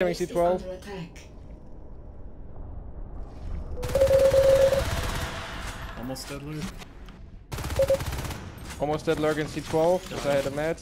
Almost dead, lurk. Almost dead lurk in C12, because I had a mat.